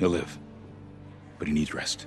He'll live, but he needs rest.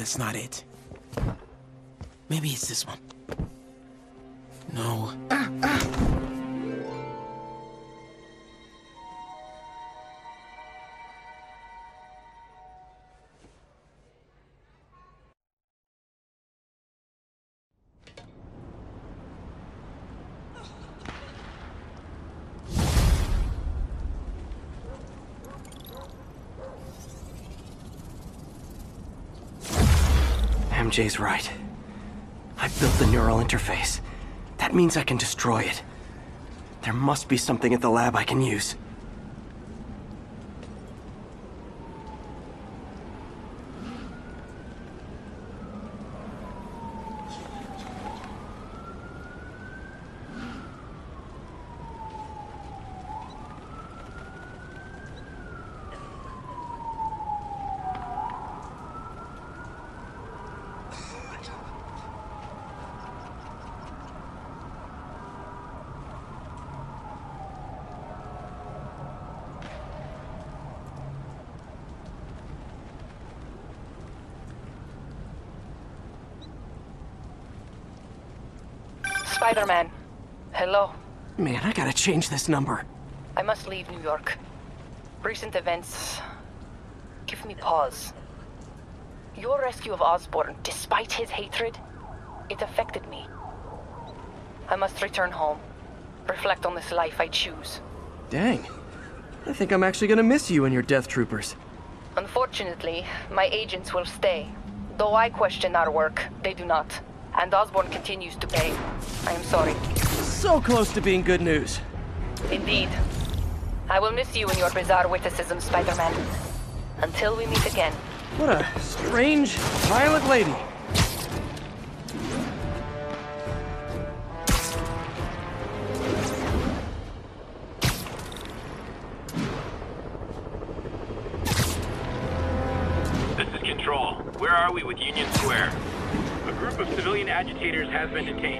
That's not it. Maybe it's this one. No. MJ's right. I built the neural interface. That means I can destroy it. There must be something at the lab I can use. Spider-Man. Hello. Man, I gotta change this number. I must leave New York. Recent events give me pause. Your rescue of Osborn, despite his hatred, it affected me. I must return home. Reflect on this life I choose. Dang. I think I'm actually gonna miss you and your death troopers. Unfortunately, my agents will stay. Though I question our work, they do not. And Osborn continues to pay. I am sorry. So close to being good news. Indeed. I will miss you and your bizarre witticism, Spider-Man. Until we meet again. What a strange, violent lady. Agitators has been detained.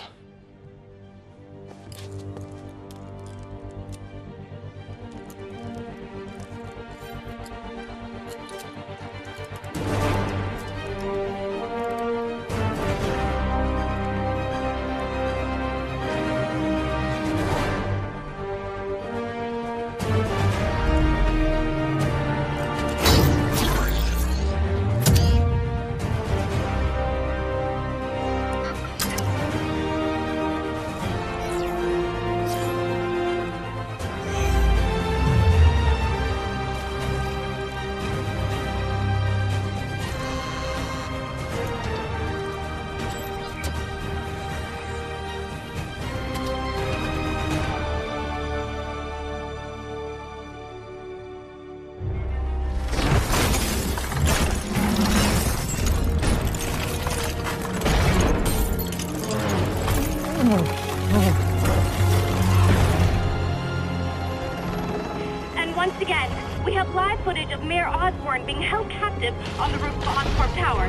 Captive on the roof of Oscorp Tower.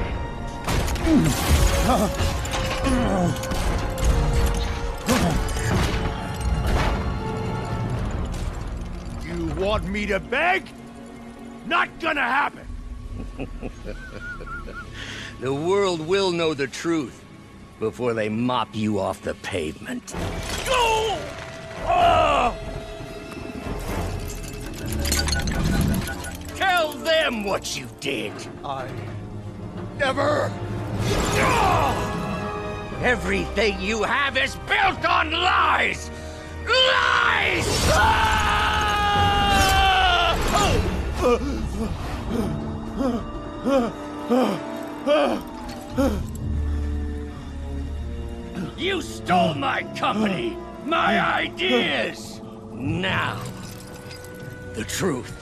You want me to beg? Not gonna happen! The world will know the truth before they mop you off the pavement. What you did. I never. Everything you have is built on lies! Lies! You stole my company, my ideas! Now, the truth.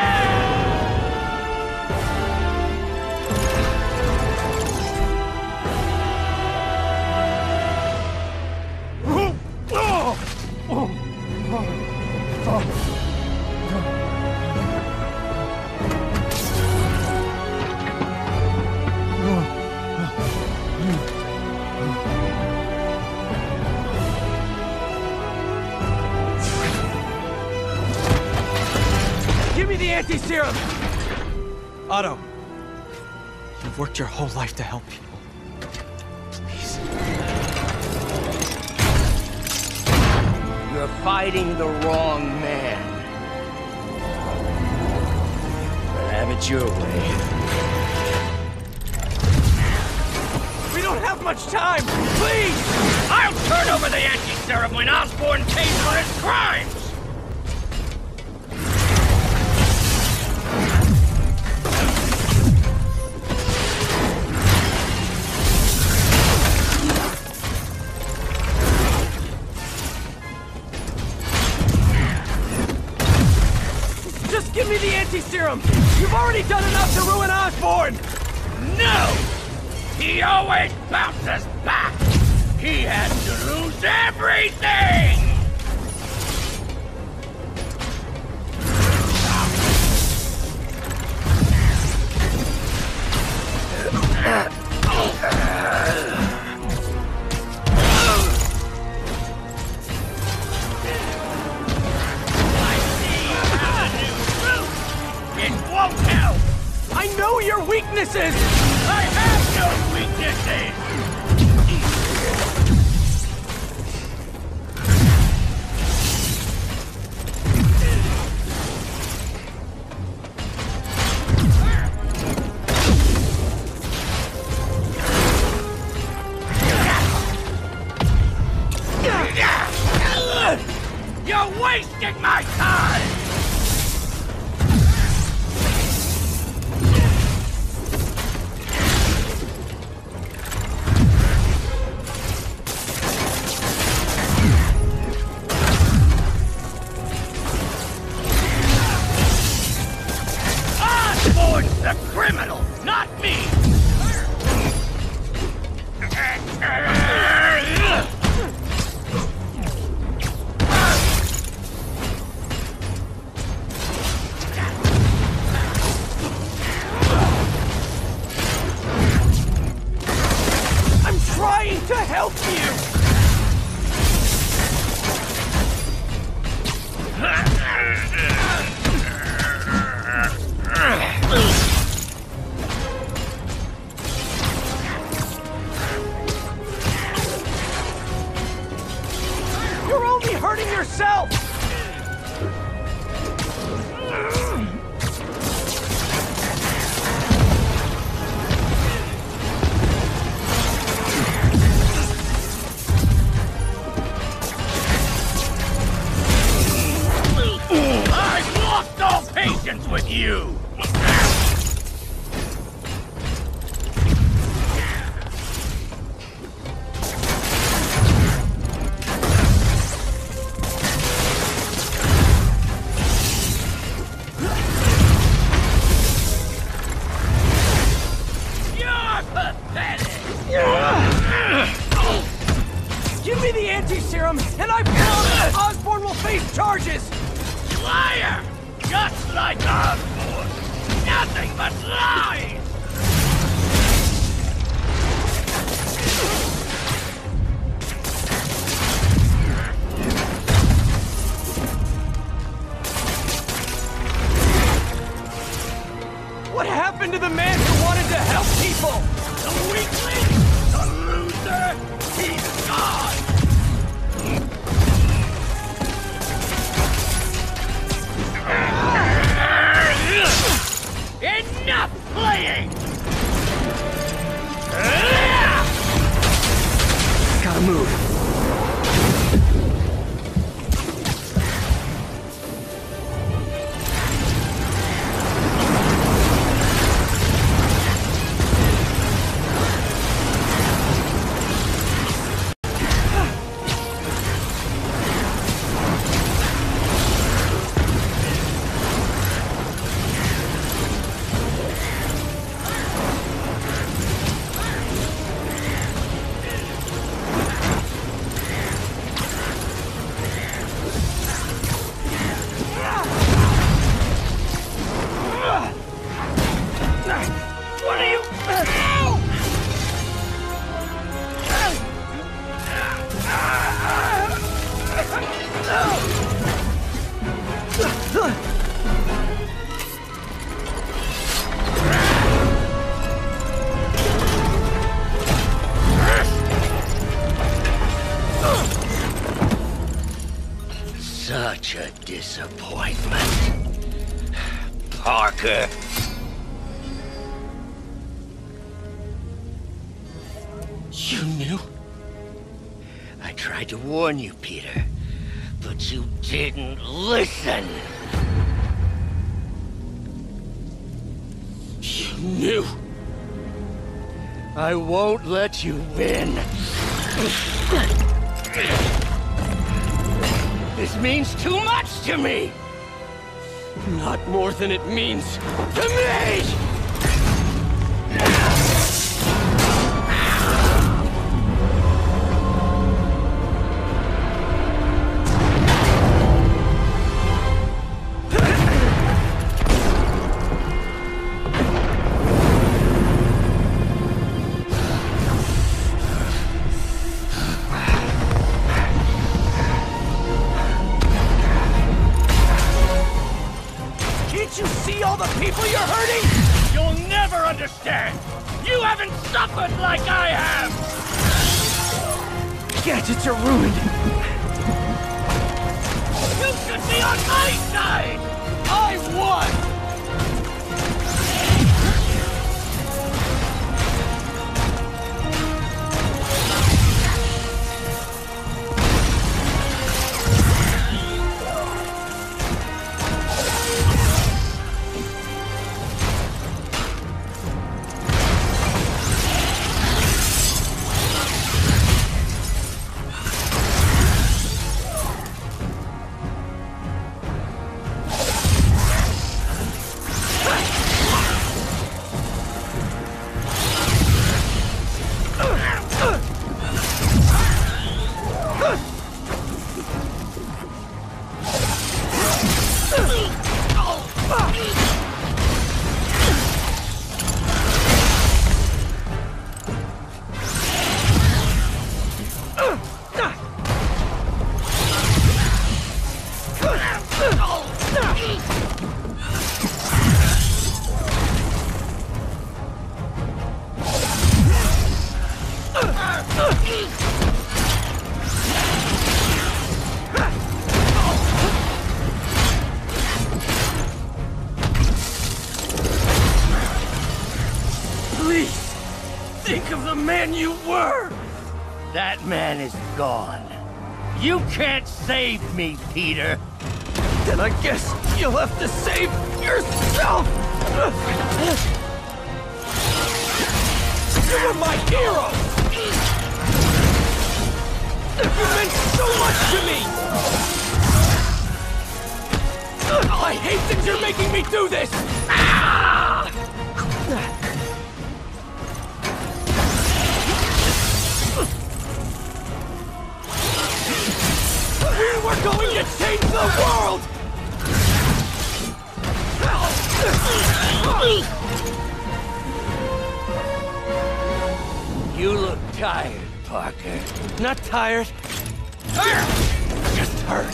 Anti-serum! Otto, you You've worked your whole life to help people. Please. You're fighting the wrong man. But have it your way. We don't have much time! Please! I'll turn over the anti-serum when Osborn pays for his crimes! Anti-serum! You've already done enough to ruin Osborn! No! He always bounces back! He has to lose everything! But you didn't listen. You knew. I won't let you win. This means too much to me! Not more than it means to me! Man you were! That man is gone. You can't save me, Peter. Then I guess you'll have to save yourself! You were my hero! You meant so much to me! I hate that you're making me do this! Ah! We were going to change the world! You look tired, Parker. Not tired. Just hurt.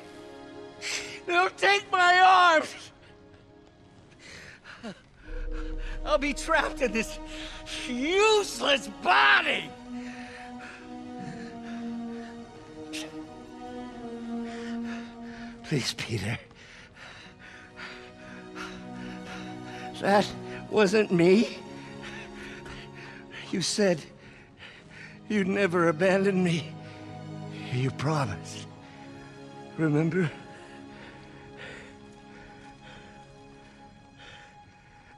they'll take my arms. I'll be trapped in this useless body. Please, Peter. That wasn't me. You said you'd never abandon me. You promised. Remember?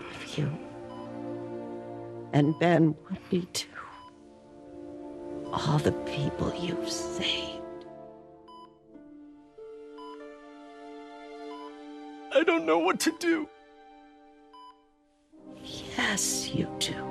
you. And Ben would be too. All the people you've saved. I don't know what to do. Yes, you do.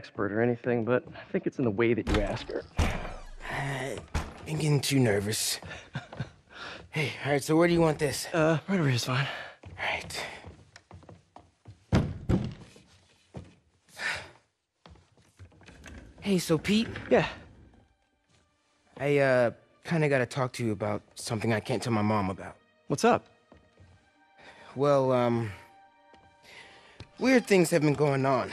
Expert or anything, but I think it's in the way that you ask her. I'm getting too nervous. hey, all right, so where do you want this? Uh, right over here is fine. All right. Hey, so Pete? Yeah. I, uh, kinda gotta talk to you about something I can't tell my mom about. What's up? Well, um, weird things have been going on.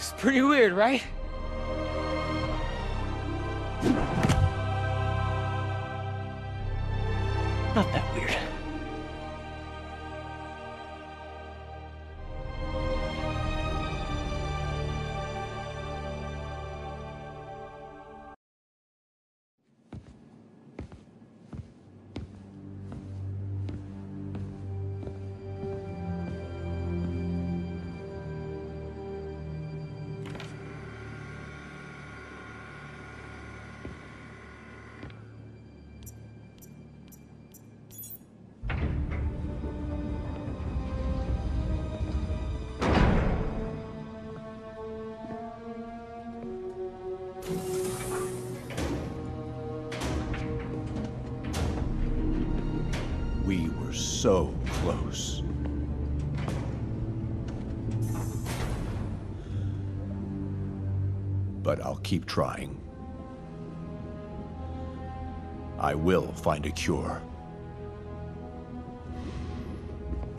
It's pretty weird, right? So close. But I'll keep trying. I will find a cure.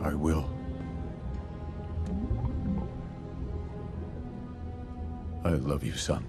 I will. I love you, son.